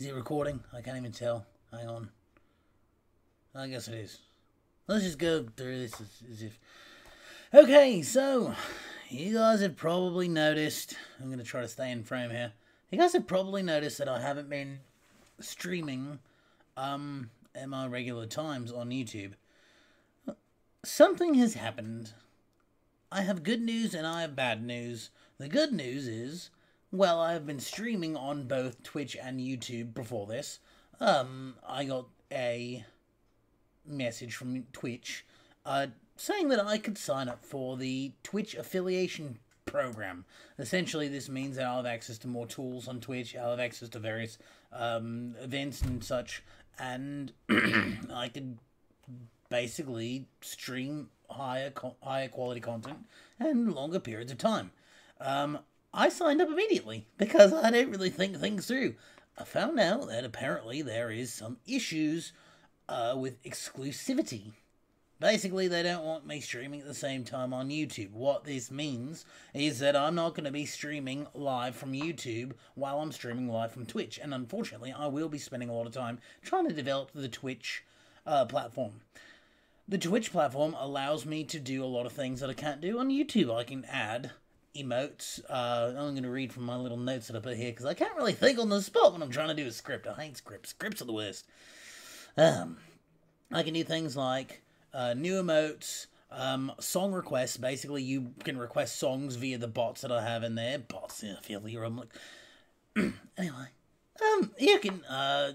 Is it recording? I can't even tell. Hang on. I guess it is. Let's just go through this as, as if. Okay, so you guys have probably noticed. I'm going to try to stay in frame here. You guys have probably noticed that I haven't been streaming um, at my regular times on YouTube. Something has happened. I have good news and I have bad news. The good news is, well, I have been streaming on both Twitch and YouTube before this. Um, I got a message from Twitch uh, saying that I could sign up for the Twitch affiliation program. Essentially, this means that I'll have access to more tools on Twitch, I'll have access to various um, events and such, and I could basically stream higher higher quality content and longer periods of time. Um, I signed up immediately because I didn't really think things through. I found out that apparently there is some issues uh, with exclusivity. Basically, they don't want me streaming at the same time on YouTube. What this means is that I'm not going to be streaming live from YouTube while I'm streaming live from Twitch. And unfortunately, I will be spending a lot of time trying to develop the Twitch uh, platform. The Twitch platform allows me to do a lot of things that I can't do on YouTube. I can add emotes. Uh, I'm going to read from my little notes that I put here because I can't really think on the spot when I'm trying to do a script. I hate scripts. Scripts are the worst. Um, I can do things like uh, new emotes, um, song requests. Basically, you can request songs via the bots that I have in there. Bots, yeah, I feel you're I'm like. anyway, um, you can uh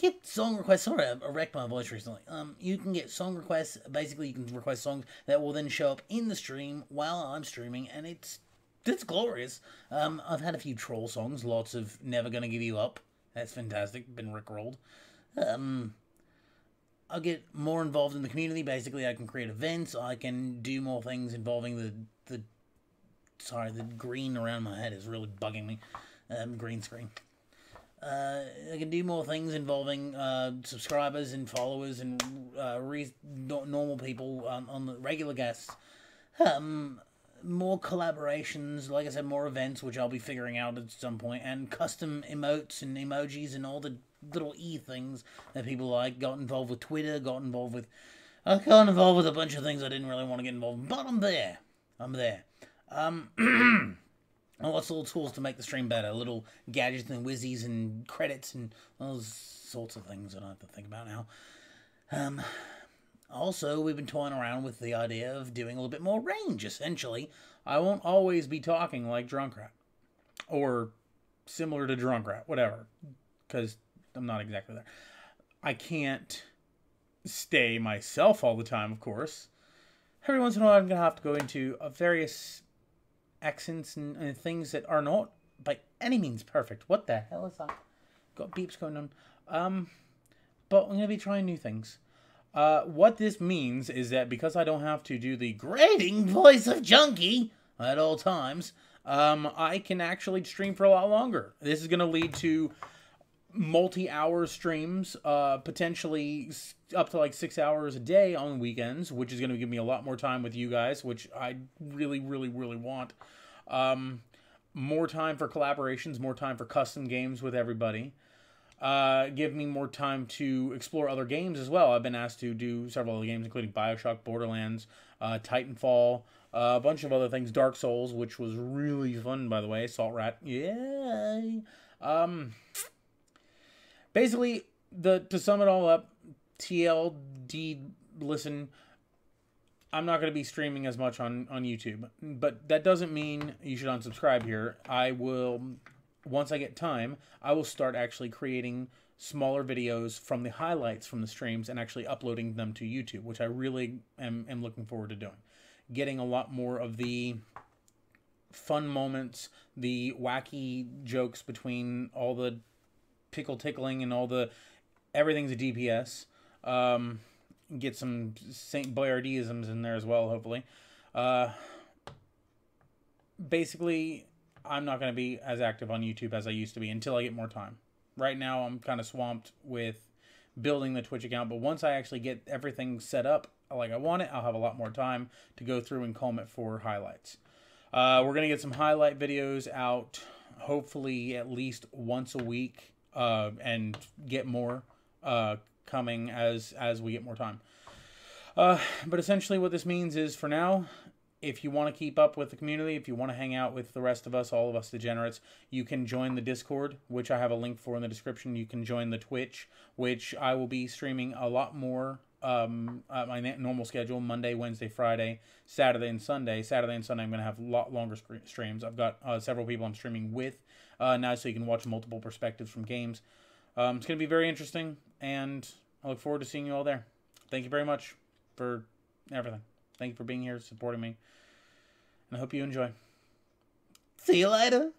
get song requests. Sorry, I wrecked my voice recently. Um, you can get song requests. Basically, you can request songs that will then show up in the stream while I'm streaming, and it's it's glorious. Um, I've had a few troll songs. Lots of "Never Gonna Give You Up." That's fantastic. Been rickrolled. Um, I'll get more involved in the community. Basically, I can create events. I can do more things involving the the. Sorry, the green around my head is really bugging me. Um, green screen. Uh, I can do more things involving uh, subscribers and followers and uh, re- normal people on, on the regular guests. Um, more collaborations, like I said, more events, which I'll be figuring out at some point, and custom emotes and emojis and all the little e things that people like. Got involved with Twitter, got involved with. I got involved with a bunch of things I didn't really want to get involved in, but I'm there. I'm there. Um. And lots of little tools to make the stream better, little gadgets and whizzies and credits and those sorts of things that I have to think about now. Um, also, we've been toying around with the idea of doing a little bit more range, essentially. I won't always be talking like Drunk Rat. Or similar to Drunk Rat, whatever. Because I'm not exactly there. I can't stay myself all the time, of course. Every once in a while, I'm going to have to go into a various accents and, and things that are not by any means perfect. What the hell is that? Got beeps going on. Um, but I'm going to be trying new things. Uh, what this means is that because I don't have to do the grating voice of Junkie at all times, um, I can actually stream for a lot longer. This is going to lead to multi-hour streams, uh, potentially up to like six hours a day on weekends, which is going to give me a lot more time with you guys, which I really, really, really want. Um, more time for collaborations, more time for custom games with everybody. Uh, give me more time to explore other games as well. I've been asked to do several other games, including Bioshock, Borderlands, uh, Titanfall, uh, a bunch of other things, Dark Souls, which was really fun, by the way. Salt Rat, yay! Um, basically, the to sum it all up, TLD listen. I'm not going to be streaming as much on on YouTube, but that doesn't mean you should unsubscribe here. I will once I get time, I will start actually creating smaller videos from the highlights from the streams and actually uploading them to YouTube, which I really am, am looking forward to doing. Getting a lot more of the fun moments, the wacky jokes between all the pickle tickling and all the everything's a DPS. Um, get some Saint Boyardisms in there as well, hopefully. Uh, basically, I'm not going to be as active on YouTube as I used to be until I get more time. Right now, I'm kind of swamped with building the Twitch account, but once I actually get everything set up like I want it, I'll have a lot more time to go through and comb it for highlights. Uh, we're going to get some highlight videos out hopefully at least once a week uh, and get more uh, coming as as we get more time. Uh, but essentially, what this means is for now, if you want to keep up with the community, if you want to hang out with the rest of us, all of us degenerates, you can join the Discord, which I have a link for in the description. You can join the Twitch, which I will be streaming a lot more um, at my normal schedule Monday, Wednesday, Friday, Saturday, and Sunday. Saturday and Sunday, I'm going to have a lot longer streams. I've got uh, several people I'm streaming with uh, now, so you can watch multiple perspectives from games. Um, it's going to be very interesting, and I look forward to seeing you all there. Thank you very much for everything. Thank you for being here, supporting me, and I hope you enjoy. See you later.